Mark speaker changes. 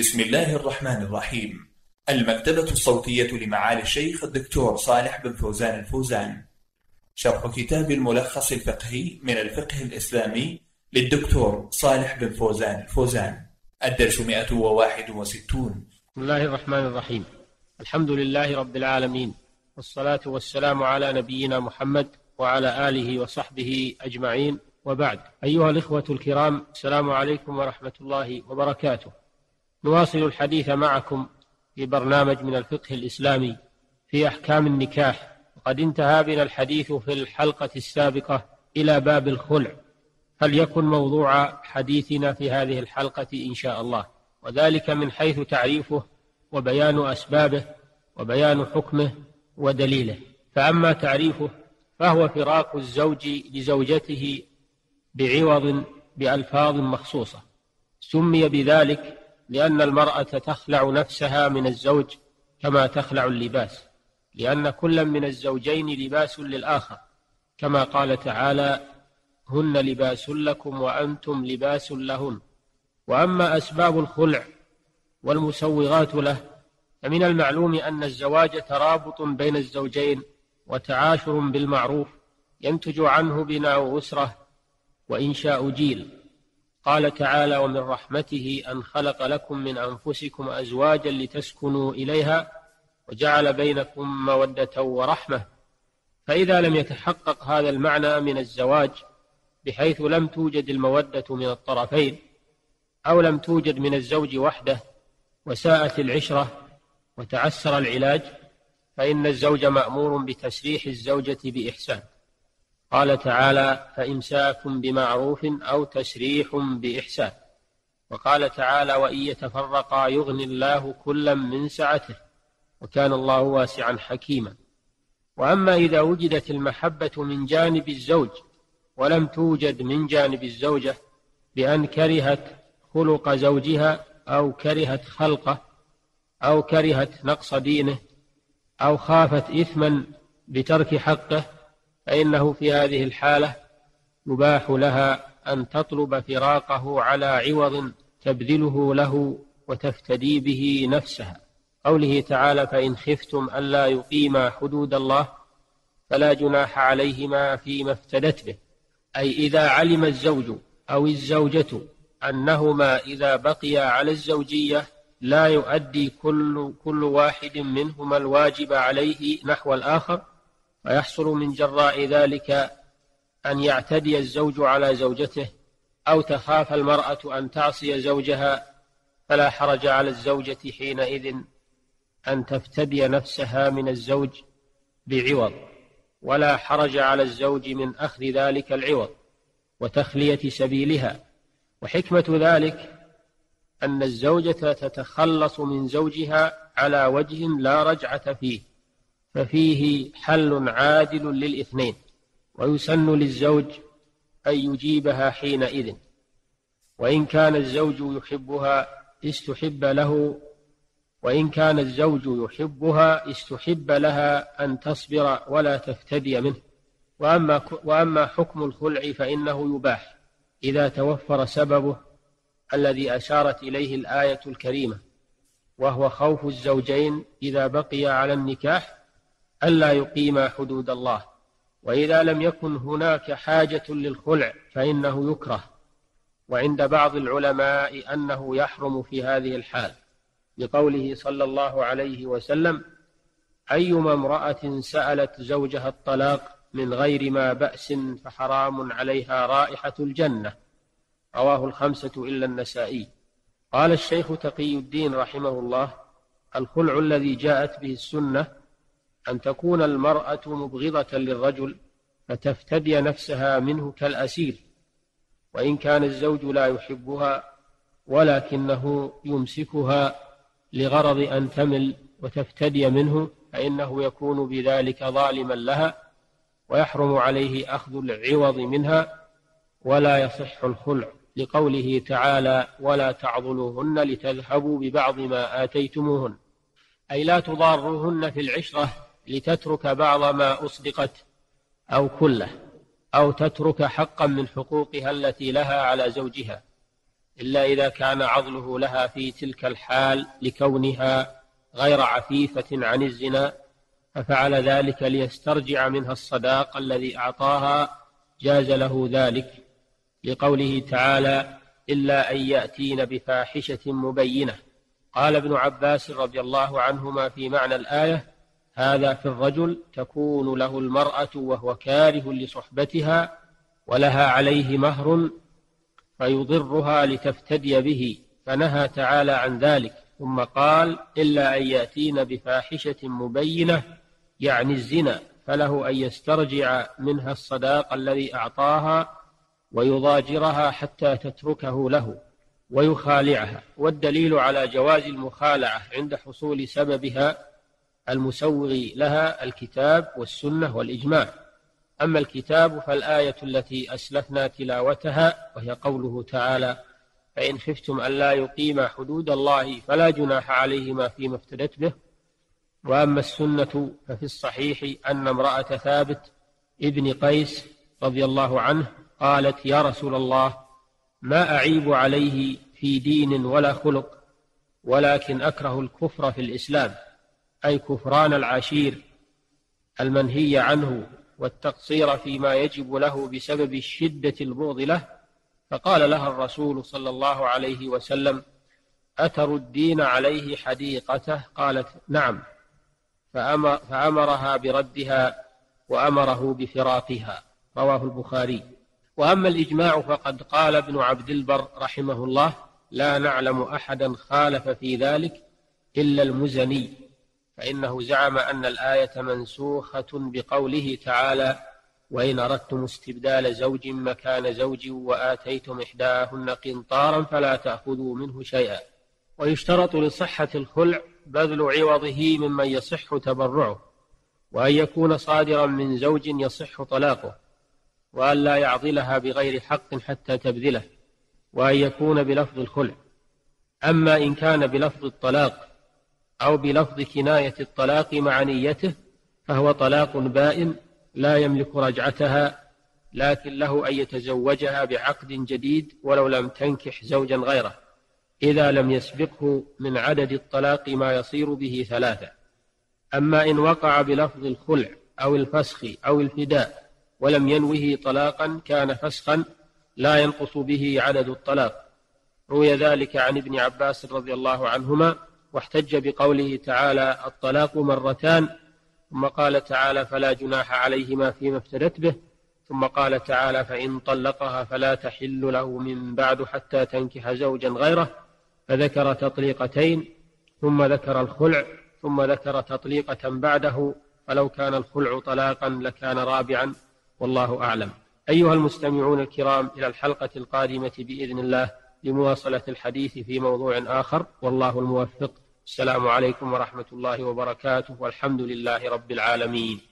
Speaker 1: بسم الله الرحمن الرحيم. المكتبة الصوتية لمعالي الشيخ الدكتور صالح بن فوزان الفوزان. شرح كتاب الملخص الفقهي من الفقه الإسلامي للدكتور صالح بن فوزان الفوزان. الدرس 161
Speaker 2: بسم الله الرحمن الرحيم. الحمد لله رب العالمين. والصلاة والسلام على نبينا محمد وعلى آله وصحبه أجمعين. وبعد. أيها الإخوة الكرام السلام عليكم ورحمة الله وبركاته. نواصل الحديث معكم في برنامج من الفقه الإسلامي في أحكام النكاح. وقد انتهى بنا الحديث في الحلقة السابقة إلى باب الخلع. فليكن موضوع حديثنا في هذه الحلقة إن شاء الله. وذلك من حيث تعريفه وبيان أسبابه وبيان حكمه ودليله. فأما تعريفه فهو فراق الزوج لزوجته بعوض بألفاظ مخصوصة. سمي بذلك لأن المرأة تخلع نفسها من الزوج كما تخلع اللباس لأن كل من الزوجين لباس للآخر. كما قال تعالى هن لباس لكم وأنتم لباس لهن. وأما أسباب الخلع والمسوغات له فمن المعلوم أن الزواج ترابط بين الزوجين وتعاشر بالمعروف ينتج عنه بناء أسرة وإنشاء جيل. قال تعالى ومن رحمته أن خلق لكم من أنفسكم أزواجا لتسكنوا إليها وجعل بينكم مودة ورحمة. فإذا لم يتحقق هذا المعنى من الزواج بحيث لم توجد المودة من الطرفين أو لم توجد من الزوج وحده وساءت العشرة وتعسر العلاج فإن الزوج مأمور بتسريح الزوجة بإحسان. قال تعالى فإمساك بمعروف أو تسريح بإحسان. وقال تعالى وإن يتفرقا يغني الله كلا من سعته وكان الله واسعا حكيما. وأما إذا وجدت المحبة من جانب الزوج ولم توجد من جانب الزوجة بأن كرهت خلق زوجها أو كرهت خلقه أو كرهت نقص دينه أو خافت إثما بترك حقه فإنه في هذه الحالة يباح لها أن تطلب فراقه على عوض تبذله له وتفتدي به نفسها. قوله تعالى فإن خفتم ألا يقيما حدود الله فلا جناح عليهما فيما افتدت به أي إذا علم الزوج أو الزوجة أنهما إذا بقيا على الزوجية لا يؤدي كل, كل واحد منهما الواجب عليه نحو الآخر ويحصل من جراء ذلك أن يعتدي الزوج على زوجته أو تخاف المرأة أن تعصي زوجها فلا حرج على الزوجة حينئذ أن تفتدي نفسها من الزوج بعوض ولا حرج على الزوج من أخذ ذلك العوض وتخلية سبيلها. وحكمة ذلك أن الزوجة تتخلص من زوجها على وجه لا رجعة فيه. ففيه حل عادل للإثنين ويسن للزوج أن يجيبها حينئذ. وإن كان الزوج يحبها استحب له وإن كان الزوج يحبها استحب لها أن تصبر ولا تفتدي منه. وأما, وأما حكم الخلع فإنه يباح إذا توفر سببه الذي أشارت إليه الآية الكريمة وهو خوف الزوجين إذا بقي على النكاح ألا يقيما حدود الله وإذا لم يكن هناك حاجة للخلع فإنه يكره. وعند بعض العلماء أنه يحرم في هذه الحال لقوله صلى الله عليه وسلم أيما امرأة سألت زوجها الطلاق من غير ما بأس فحرام عليها رائحة الجنة. رواه الخمسة إلا النسائي. قال الشيخ تقي الدين رحمه الله الخلع الذي جاءت به السنة أن تكون المرأة مبغضة للرجل فتفتدي نفسها منه كالأسير وإن كان الزوج لا يحبها ولكنه يمسكها لغرض أن تمل وتفتدي منه فإنه يكون بذلك ظالما لها ويحرم عليه أخذ العوض منها ولا يصح الخلع. لقوله تعالى ولا تعضلوهن لتذهبوا ببعض ما آتيتموهن أي لا تضاروهن في العشرة لتترك بعض ما أصدقت أو كله أو تترك حقا من حقوقها التي لها على زوجها إلا إذا كان عضله لها في تلك الحال لكونها غير عفيفة عن الزنا ففعل ذلك ليسترجع منها الصداق الذي أعطاها جاز له ذلك لقوله تعالى إلا أن يأتين بفاحشة مبينة. قال ابن عباس رضي الله عنهما في معنى الآية هذا في الرجل تكون له المرأة وهو كاره لصحبتها ولها عليه مهر فيضرها لتفتدي به فنهى تعالى عن ذلك ثم قال إلا أن يأتين بفاحشة مبينة يعني الزنا فله أن يسترجع منها الصداق الذي أعطاها ويضاجرها حتى تتركه له ويخالعها والدليل على جواز المخالعة عند حصول سببها المسوغ لها الكتاب والسنة والإجماع. أما الكتاب فالآية التي أسلفنا تلاوتها وهي قوله تعالى فإن خفتم ألا يقيما حدود الله فلا جناح عليهما فيما افتدت به. وأما السنة ففي الصحيح أن امرأة ثابت ابن قيس رضي الله عنه قالت يا رسول الله ما أعيب عليه في دين ولا خلق ولكن أكره الكفر في الإسلام. أي كفران العشير المنهي عنه والتقصير فيما يجب له بسبب شدة البغض له فقال لها الرسول صلى الله عليه وسلم أتردين عليه حديقته؟ قالت نعم. فأمر فأمرها بردها وأمره بفراقها. رواه البخاري. وأما الإجماع فقد قال ابن عبد البر رحمه الله لا نعلم أحدا خالف في ذلك إلا المزني. فإنه زعم أن الآية منسوخة بقوله تعالى وإن أردتم استبدال زوج مكان زوج وآتيتم إحداهن قنطارا فلا تأخذوا منه شيئا ويشترط لصحة الخلع بذل عوضه ممن يصح تبرعه وأن يكون صادرا من زوج يصح طلاقه وأن لا يعضلها بغير حق حتى تبذله وأن يكون بلفظ الخلع. أما إن كان بلفظ الطلاق أو بلفظ كناية الطلاق مع نيته فهو طلاق بائن لا يملك رجعتها لكن له أن يتزوجها بعقد جديد ولو لم تنكح زوجا غيره إذا لم يسبقه من عدد الطلاق ما يصير به ثلاثة. أما إن وقع بلفظ الخلع أو الفسخ أو الفداء ولم ينوه طلاقا كان فسخا لا ينقص به عدد الطلاق. روي ذلك عن ابن عباس رضي الله عنهما واحتج بقوله تعالى الطلاق مرتان ثم قال تعالى فلا جناح عليهما فيما افتدت به ثم قال تعالى فإن طلقها فلا تحل له من بعد حتى تنكح زوجا غيره فذكر تطليقتين ثم ذكر الخلع ثم ذكر تطليقة بعده فلو كان الخلع طلاقا لكان رابعا والله أعلم. أيها المستمعون الكرام إلى الحلقة القادمة بإذن الله. لمواصلة الحديث في موضوع آخر. والله الموفق. السلام عليكم ورحمة الله وبركاته. والحمد لله رب العالمين.